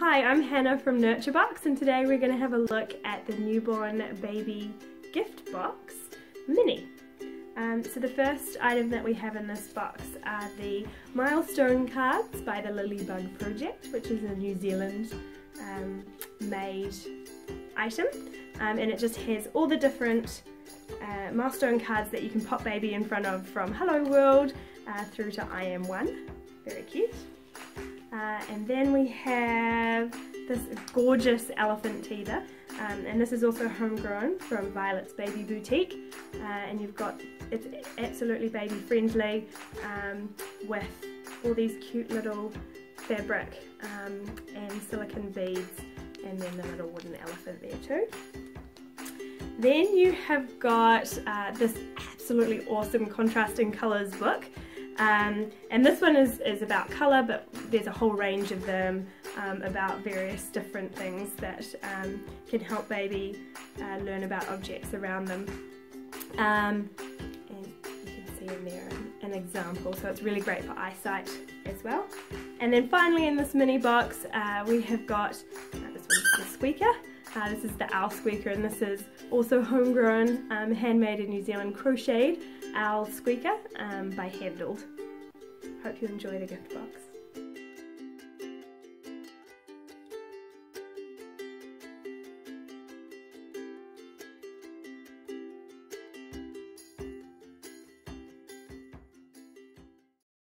Hi, I'm Hannah from NurtureBox and today we're going to have a look at the newborn baby gift box mini. Um, so the first item that we have in this box are the milestone cards by the Lilybug Project, which is a New Zealand um, made item um, and it just has all the different uh, milestone cards that you can pop baby in front of from Hello World uh, through to I Am One. Very cute. Uh, and then we have this gorgeous elephant teether. Um, and this is also homegrown from Violet's Baby Boutique. Uh, and you've got, it's absolutely baby friendly um, with all these cute little fabric um, and silicone beads and then the little wooden elephant there too. Then you have got uh, this absolutely awesome contrasting colours book. Um, and this one is, is about colour, but there's a whole range of them um, about various different things that um, can help baby uh, learn about objects around them. Um, and you can see in there an, example, so it's really great for eyesight as well. And then finally in this mini box, uh, we have got, uh, this one's the squeaker. Uh, this is the owl squeaker and this is also homegrown, um, handmade in New Zealand, crocheted owl squeaker um, by Handled. Hope you enjoy the gift box.